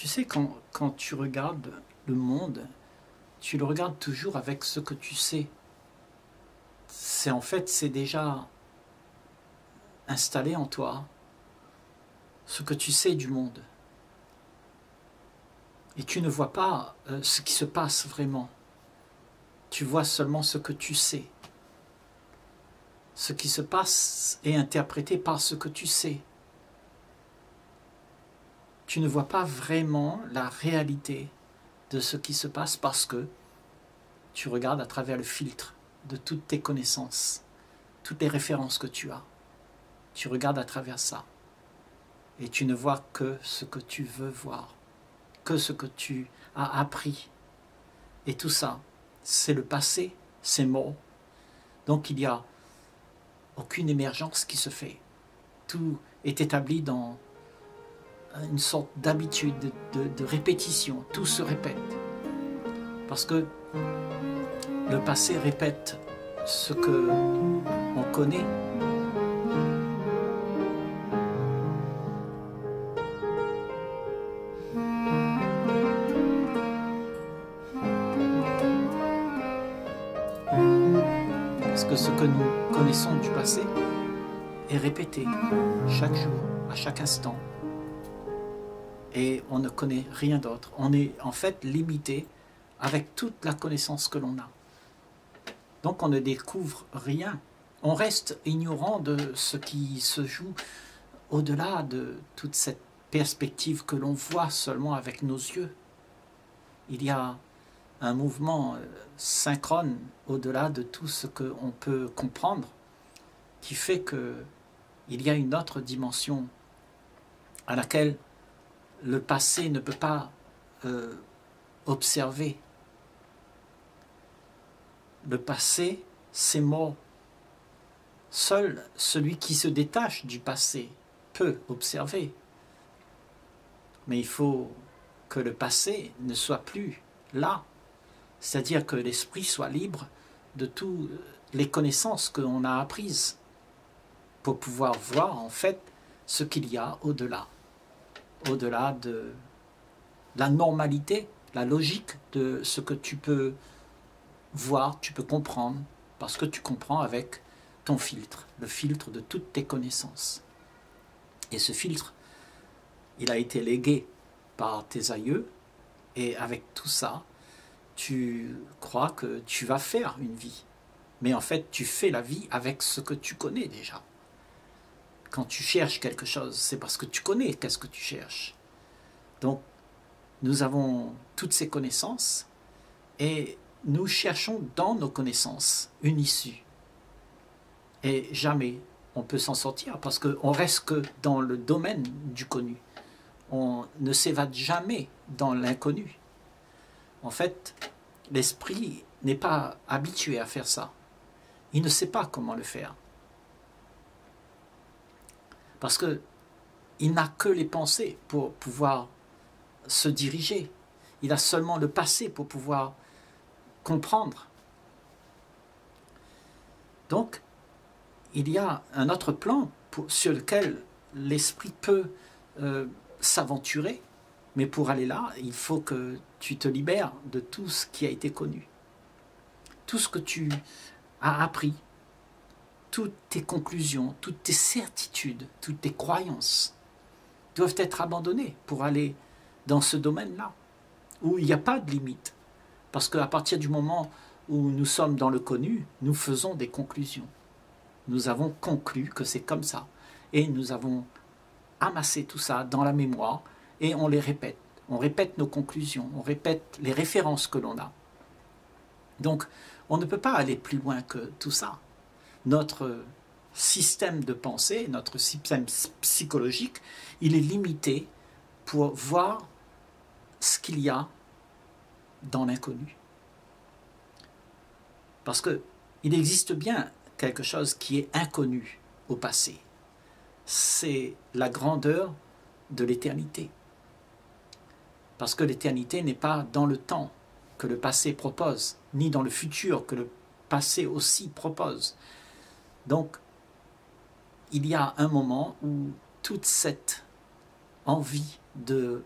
Tu sais, quand, quand tu regardes le monde, tu le regardes toujours avec ce que tu sais. C'est en fait, c'est déjà installé en toi ce que tu sais du monde. Et tu ne vois pas euh, ce qui se passe vraiment. Tu vois seulement ce que tu sais. Ce qui se passe est interprété par ce que tu sais. Tu ne vois pas vraiment la réalité de ce qui se passe parce que tu regardes à travers le filtre de toutes tes connaissances, toutes les références que tu as. Tu regardes à travers ça et tu ne vois que ce que tu veux voir, que ce que tu as appris. Et tout ça, c'est le passé, c'est mort. Donc il n'y a aucune émergence qui se fait. Tout est établi dans une sorte d'habitude, de, répétition. Tout se répète. Parce que le passé répète ce que on connaît que nous connaissons du passé est répété chaque jour, à chaque instant. Et on ne connaît rien d'autre. On est en fait limité avec toute la connaissance que l'on a. Donc on ne découvre rien. On reste ignorant de ce qui se joue au-delà de toute cette perspective que l'on voit seulement avec nos yeux. Il y a un mouvement euh, synchrone au-delà de tout ce qu'on peut comprendre, qui fait qu'il y a une autre dimension à laquelle le passé ne peut pas euh, observer. Le passé, c'est mort. Seul celui qui se détache du passé peut observer. Mais il faut que le passé ne soit plus là c'est-à-dire que l'esprit soit libre de toutes les connaissances qu'on a apprises pour pouvoir voir en fait ce qu'il y a au-delà, au-delà de la normalité, la logique de ce que tu peux voir, tu peux comprendre, parce que tu comprends avec ton filtre, le filtre de toutes tes connaissances. Et ce filtre, il a été légué par tes aïeux, et avec tout ça, tu crois que tu vas faire une vie. Mais en fait, tu fais la vie avec ce que tu connais déjà. Quand tu cherches quelque chose, c'est parce que tu connais qu'est-ce que tu cherches. Donc, nous avons toutes ces connaissances et nous cherchons dans nos connaissances une issue. Et jamais on peut s'en sortir parce qu'on reste que dans le domaine du connu. On ne s'évade jamais dans l'inconnu. En fait, l'esprit n'est pas habitué à faire ça. Il ne sait pas comment le faire. Parce que il n'a que les pensées pour pouvoir se diriger. Il a seulement le passé pour pouvoir comprendre. Donc, il y a un autre plan sur lequel l'esprit peut euh, s'aventurer mais pour aller là, il faut que tu te libères de tout ce qui a été connu. Tout ce que tu as appris, toutes tes conclusions, toutes tes certitudes, toutes tes croyances doivent être abandonnées pour aller dans ce domaine-là, où il n'y a pas de limite. Parce qu'à partir du moment où nous sommes dans le connu, nous faisons des conclusions. Nous avons conclu que c'est comme ça. Et nous avons amassé tout ça dans la mémoire et on les répète. On répète nos conclusions, on répète les références que l'on a. Donc, on ne peut pas aller plus loin que tout ça. Notre système de pensée, notre système psychologique, il est limité pour voir ce qu'il y a dans l'inconnu. Parce que il existe bien quelque chose qui est inconnu au passé. C'est la grandeur de l'éternité. Parce que l'éternité n'est pas dans le temps que le passé propose, ni dans le futur que le passé aussi propose. Donc, il y a un moment où toute cette envie de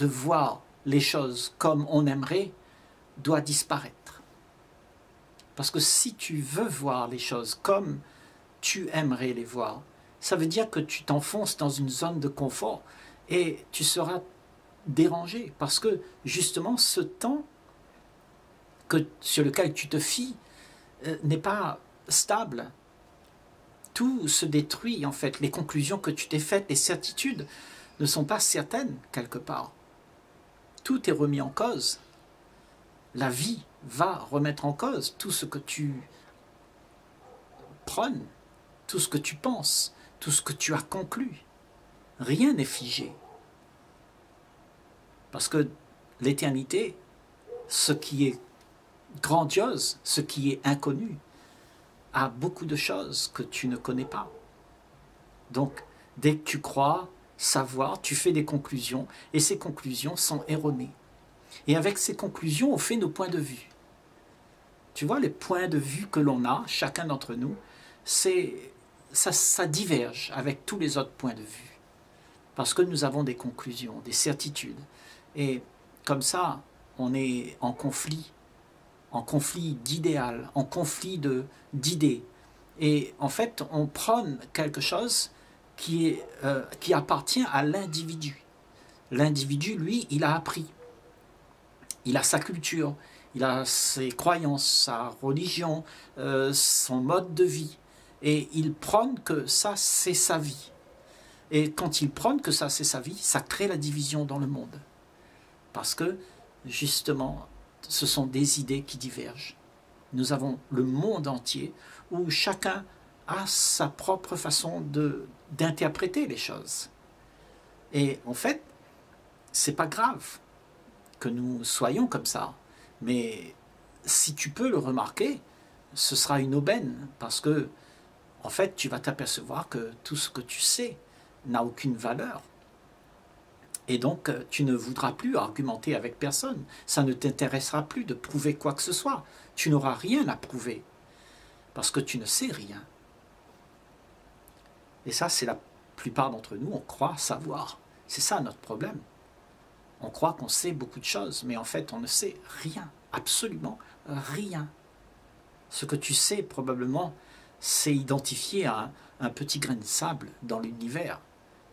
voir les choses comme on aimerait doit disparaître. Parce que si tu veux voir les choses comme tu aimerais les voir, ça veut dire que tu t'enfonces dans une zone de confort et tu seras dérangé parce que justement ce temps que, sur lequel tu te fies euh, n'est pas stable. Tout se détruit en fait, les conclusions que tu t'es faites, les certitudes ne sont pas certaines quelque part. Tout est remis en cause. La vie va remettre en cause tout ce que tu prônes, tout ce que tu penses, tout ce que tu as conclu. Rien n'est figé. Parce que l'éternité, ce qui est grandiose, ce qui est inconnu, beaucoup de choses que tu ne connais pas. Donc, dès que tu crois savoir, tu fais des conclusions, et ces conclusions sont erronées. Et avec ces conclusions, on fait nos points de vue. Tu vois, les points de vue que l'on a, chacun d'entre nous, c'est ça, ça diverge avec tous les autres points de vue. Parce que nous avons des conclusions, des certitudes. Et comme ça, on est en conflit, en conflit d'idéal, en conflit d'idées. Et en fait, on prône quelque chose qui, euh, qui appartient à l'individu. L'individu, lui, il a appris. Il a sa culture, il a ses croyances, sa religion, euh, son mode de vie. Et il prône que ça, c'est sa vie. Et quand il prône que ça, c'est sa vie, ça crée la division dans le monde. Parce que, justement, ce sont des idées qui divergent. Nous avons le monde entier où chacun a sa propre façon d'interpréter les choses. Et en fait, c'est pas grave que nous soyons comme ça, mais si tu peux le remarquer, ce sera une aubaine parce que en fait, tu vas t'apercevoir que tout ce que tu sais n'a aucune valeur et donc, euh, tu ne voudras plus argumenter avec personne. Ça ne t'intéressera plus de prouver quoi que ce soit. Tu n'auras rien à prouver. Parce que tu ne sais rien. Et ça, c'est la plupart d'entre nous, on croit savoir. C'est ça notre problème. On croit qu'on sait beaucoup de choses, mais en fait, on ne sait rien. Absolument rien. Ce que tu sais, probablement, c'est identifié à un petit grain de sable dans l'univers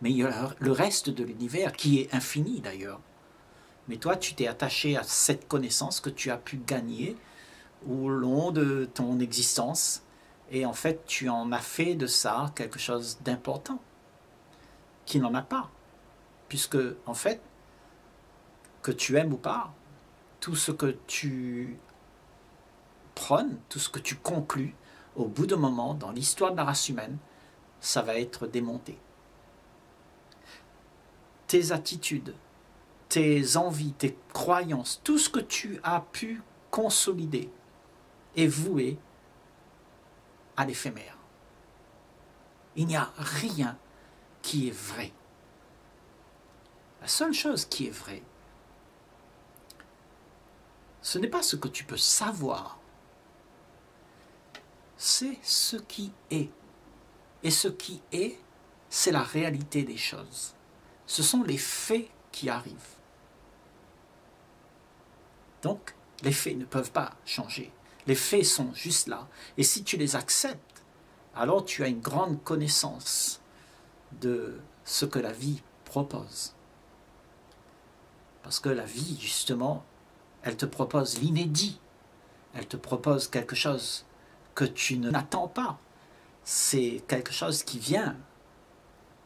mais il y a le reste de l'univers qui est infini d'ailleurs. Mais toi, tu t'es attaché à cette connaissance que tu as pu gagner au long de ton existence, et en fait, tu en as fait de ça quelque chose d'important, qui n'en a pas, puisque en fait, que tu aimes ou pas, tout ce que tu prônes, tout ce que tu conclus, au bout d'un moment, dans l'histoire de la race humaine, ça va être démonté tes attitudes, tes envies, tes croyances, tout ce que tu as pu consolider est voué à l'éphémère. Il n'y a rien qui est vrai. La seule chose qui est vraie, ce n'est pas ce que tu peux savoir, c'est ce qui est. Et ce qui est, c'est la réalité des choses ce sont les faits qui arrivent. Donc, les faits ne peuvent pas changer. Les faits sont juste là. Et si tu les acceptes, alors tu as une grande connaissance de ce que la vie propose. Parce que la vie, justement, elle te propose l'inédit. Elle te propose quelque chose que tu n'attends pas. C'est quelque chose qui vient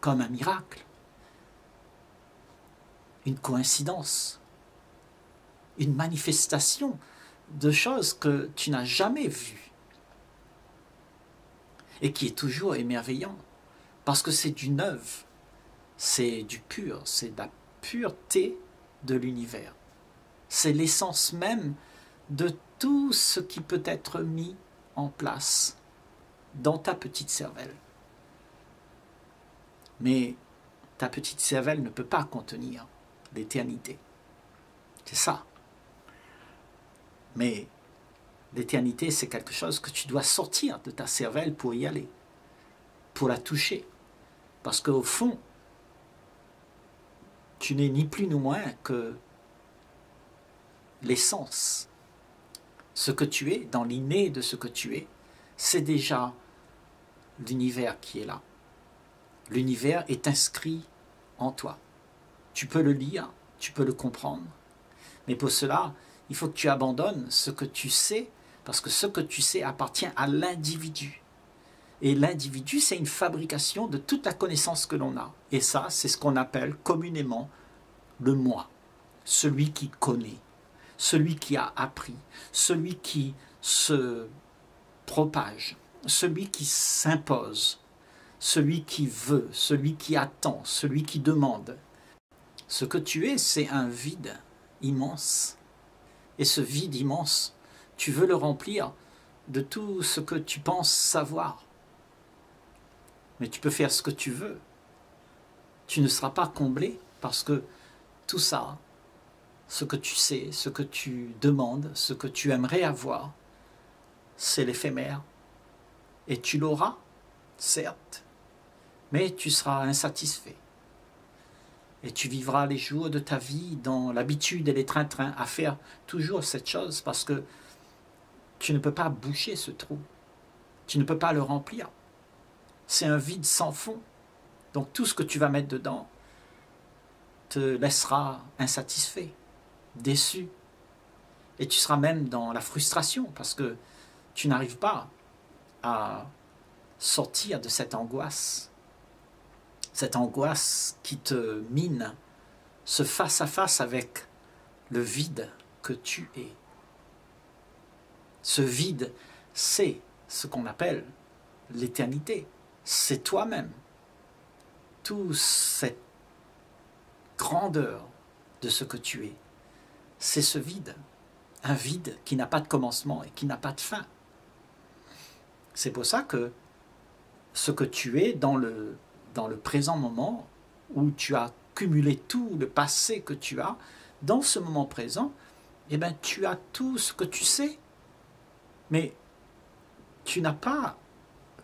comme un miracle une coïncidence, une manifestation de choses que tu n'as jamais vues et qui est toujours émerveillant parce que c'est du neuf, c'est du pur, c'est de la pureté de l'univers. C'est l'essence même de tout ce qui peut être mis en place dans ta petite cervelle. Mais ta petite cervelle ne peut pas contenir l'éternité. C'est ça. Mais l'éternité, c'est quelque chose que tu dois sortir de ta cervelle pour y aller, pour la toucher. Parce qu'au fond, tu n'es ni plus ni moins que l'essence. Ce que tu es, dans l'inné de ce que tu es, c'est déjà l'univers qui est là. L'univers est inscrit en toi. Tu peux le lire, tu peux le comprendre, mais pour cela, il faut que tu abandonnes ce que tu sais, parce que ce que tu sais appartient à l'individu. Et l'individu, c'est une fabrication de toute la connaissance que l'on a. Et ça, c'est ce qu'on appelle communément le moi, celui qui connaît, celui qui a appris, celui qui se propage, celui qui s'impose, celui qui veut, celui qui attend, celui qui demande. Ce que tu es, c'est un vide immense. Et ce vide immense, tu veux le remplir de tout ce que tu penses savoir. Mais tu peux faire ce que tu veux. Tu ne seras pas comblé parce que tout ça, ce que tu sais, ce que tu demandes, ce que tu aimerais avoir, c'est l'éphémère. Et tu l'auras, certes, mais tu seras insatisfait. Et tu vivras les jours de ta vie dans l'habitude et les train-train à faire toujours cette chose parce que tu ne peux pas boucher ce trou. Tu ne peux pas le remplir. C'est un vide sans fond. Donc tout ce que tu vas mettre dedans te laissera insatisfait, déçu. Et tu seras même dans la frustration parce que tu n'arrives pas à sortir de cette angoisse cette angoisse qui te mine, ce face-à-face avec le vide que tu es. Ce vide, c'est ce qu'on appelle l'éternité. C'est toi-même. Toute cette grandeur de ce que tu es, c'est ce vide. Un vide qui n'a pas de commencement et qui n'a pas de fin. C'est pour ça que ce que tu es dans le dans le présent moment où tu as cumulé tout le passé que tu as, dans ce moment présent, eh bien, tu as tout ce que tu sais. Mais tu n'as pas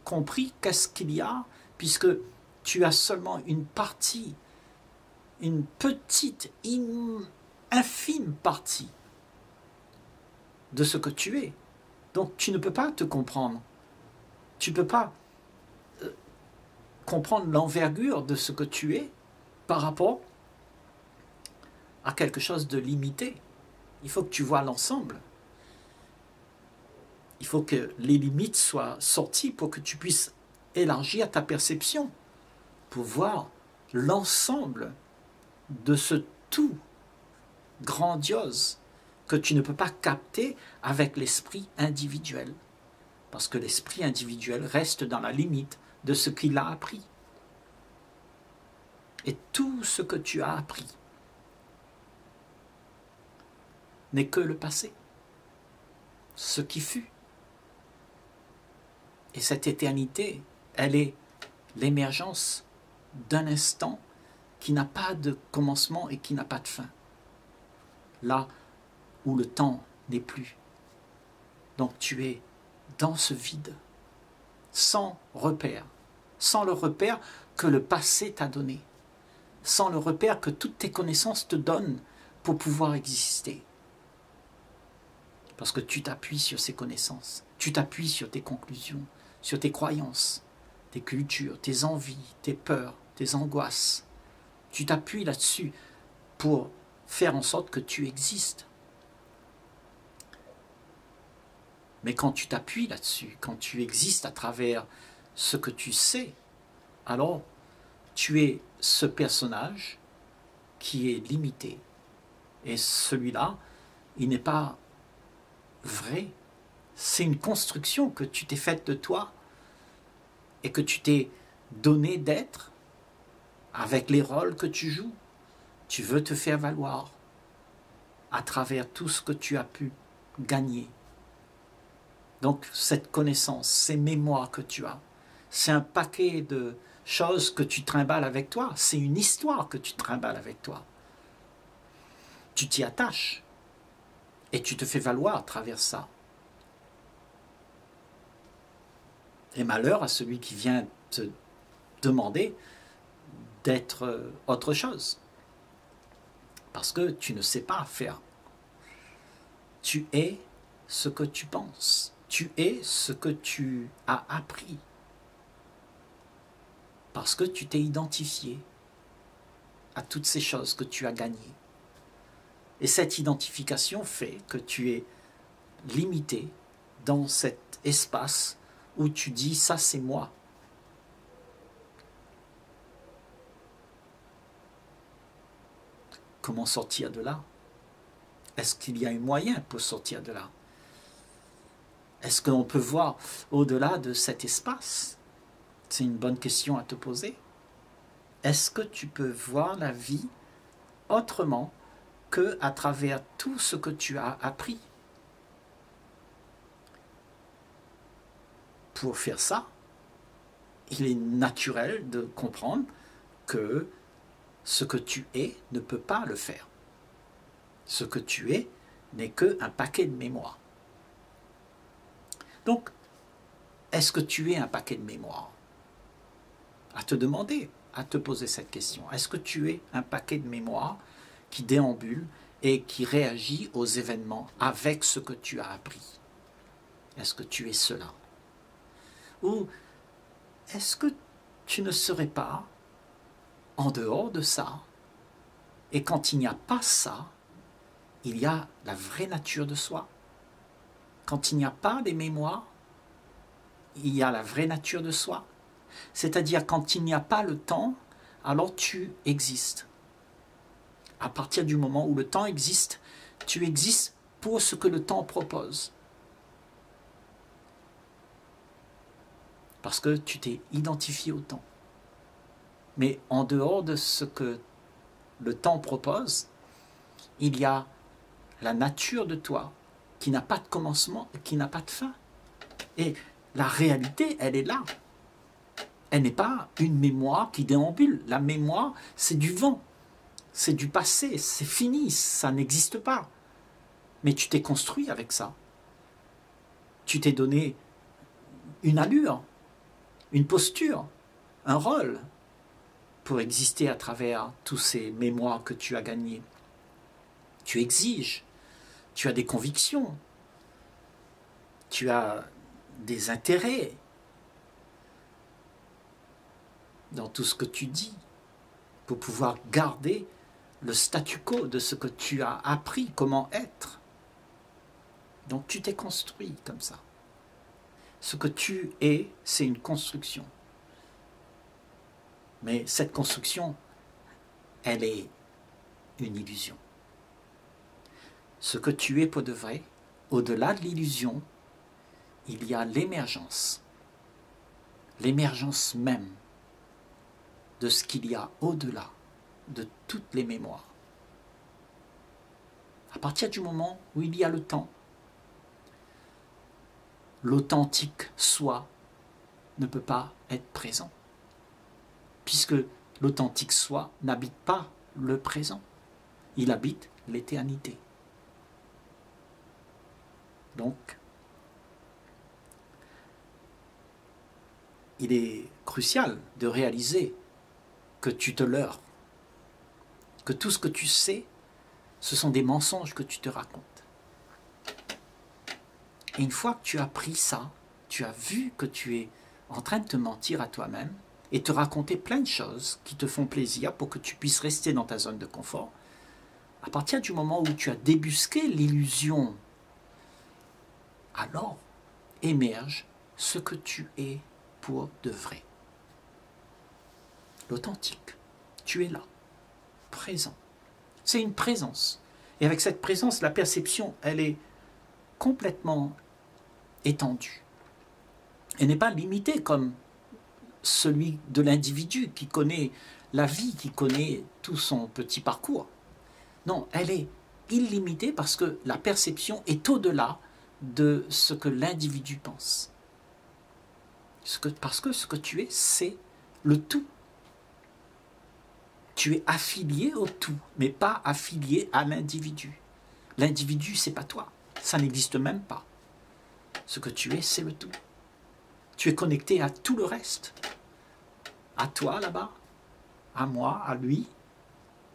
compris qu'est-ce qu'il y a, puisque tu as seulement une partie, une petite, infime partie de ce que tu es. Donc tu ne peux pas te comprendre. Tu ne peux pas comprendre l'envergure de ce que tu es par rapport à quelque chose de limité. Il faut que tu vois l'ensemble. Il faut que les limites soient sorties pour que tu puisses élargir ta perception, pour voir l'ensemble de ce tout grandiose que tu ne peux pas capter avec l'esprit individuel. Parce que l'esprit individuel reste dans la limite de ce qu'il a appris. Et tout ce que tu as appris n'est que le passé, ce qui fut. Et cette éternité, elle est l'émergence d'un instant qui n'a pas de commencement et qui n'a pas de fin. Là où le temps n'est plus. Donc tu es dans ce vide sans repère, sans le repère que le passé t'a donné, sans le repère que toutes tes connaissances te donnent pour pouvoir exister. Parce que tu t'appuies sur ces connaissances, tu t'appuies sur tes conclusions, sur tes croyances, tes cultures, tes envies, tes peurs, tes angoisses. Tu t'appuies là-dessus pour faire en sorte que tu existes. Mais quand tu t'appuies là-dessus, quand tu existes à travers ce que tu sais, alors tu es ce personnage qui est limité. Et celui-là, il n'est pas vrai. C'est une construction que tu t'es faite de toi et que tu t'es donné d'être avec les rôles que tu joues. Tu veux te faire valoir à travers tout ce que tu as pu gagner donc cette connaissance, ces mémoires que tu as, c'est un paquet de choses que tu trimbales avec toi, c'est une histoire que tu trimbales avec toi. Tu t'y attaches et tu te fais valoir à travers ça. Et malheur à celui qui vient te demander d'être autre chose. Parce que tu ne sais pas faire. Tu es ce que tu penses. Tu es ce que tu as appris. Parce que tu t'es identifié à toutes ces choses que tu as gagnées. Et cette identification fait que tu es limité dans cet espace où tu dis ça c'est moi. Comment sortir de là? Est-ce qu'il y a un moyen pour sortir de là? Est-ce qu'on peut voir au-delà de cet espace? C'est une bonne question à te poser. Est-ce que tu peux voir la vie autrement que à travers tout ce que tu as appris? Pour faire ça, il est naturel de comprendre que ce que tu es ne peut pas le faire. Ce que tu es n'est qu'un paquet de mémoire. Donc, est-ce que tu es un paquet de mémoire À te demander, à te poser cette question? Est-ce que tu es un paquet de mémoire qui déambule et qui réagit aux événements avec ce que tu as appris? Est-ce que tu es cela? Ou est-ce que tu ne serais pas en dehors de ça Et quand il n'y a pas ça, il y a la vraie nature de soi? Quand il n'y a pas des mémoires, il y a la vraie nature de soi. C'est-à-dire quand il n'y a pas le temps, alors tu existes. À partir du moment où le temps existe, tu existes pour ce que le temps propose. Parce que tu t'es identifié au temps. Mais en dehors de ce que le temps propose, il y a la nature de toi qui n'a pas de commencement, qui n'a pas de fin. Et la réalité, elle est là. Elle n'est pas une mémoire qui déambule. La mémoire, c'est du vent, c'est du passé, c'est fini, ça n'existe pas. Mais tu t'es construit avec ça. Tu t'es donné une allure, une posture, un rôle pour exister à travers tous ces mémoires que tu as gagnés. Tu exiges, tu as des convictions, tu as des intérêts, dans tout ce que tu dis pour pouvoir garder le statu quo de ce que tu as appris, comment être. Donc tu t'es construit comme ça. Ce que tu es, c'est une construction. Mais cette construction, elle est une illusion. Ce que tu es pour de vrai, au-delà de l'illusion, il y a l'émergence. L'émergence même de ce qu'il y a au-delà de toutes les mémoires. À partir du moment où il y a le temps, l'authentique soi ne peut pas être présent, puisque l'authentique soi n'habite pas le présent, il habite l'éternité. Donc, il est crucial de réaliser que tu te leurres, que tout ce que tu sais, ce sont des mensonges que tu te racontes. Et une fois que tu as pris ça, tu as vu que tu es en train de te mentir à toi-même et te raconter plein de choses qui te font plaisir pour que tu puisses rester dans ta zone de confort, à partir du moment où tu as débusqué l'illusion, alors émerge ce que tu es pour de vrai l'authentique. Tu es là, présent. C'est une présence. Et avec cette présence, la perception, elle est complètement étendue. Elle n'est pas limitée comme celui de l'individu qui connaît la vie, qui connaît tout son petit parcours. Non, elle est illimitée parce que la perception est au-delà de ce que l'individu pense. parce que ce que tu es, c'est le tout tu es affilié au tout, mais pas affilié à l'individu. L'individu, c'est pas toi. Ça n'existe même pas. Ce que tu es, c'est le tout. Tu es connecté à tout le reste. À toi là-bas, à moi, à lui.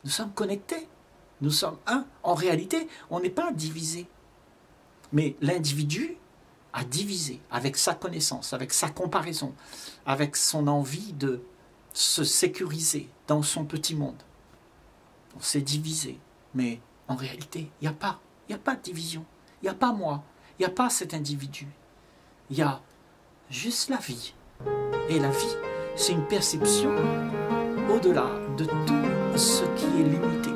Nous sommes connectés. Nous sommes un. En réalité, on n'est pas divisé. Mais l'individu a divisé avec sa connaissance, avec sa comparaison, avec son envie de se sécuriser dans son petit monde. On s'est divisé. Mais en réalité, il n'y a pas. Il a pas de division. Il n'y a pas moi. Il n'y a pas cet individu. Il y a juste la vie. Et la vie, c'est une perception au-delà de tout ce qui est limité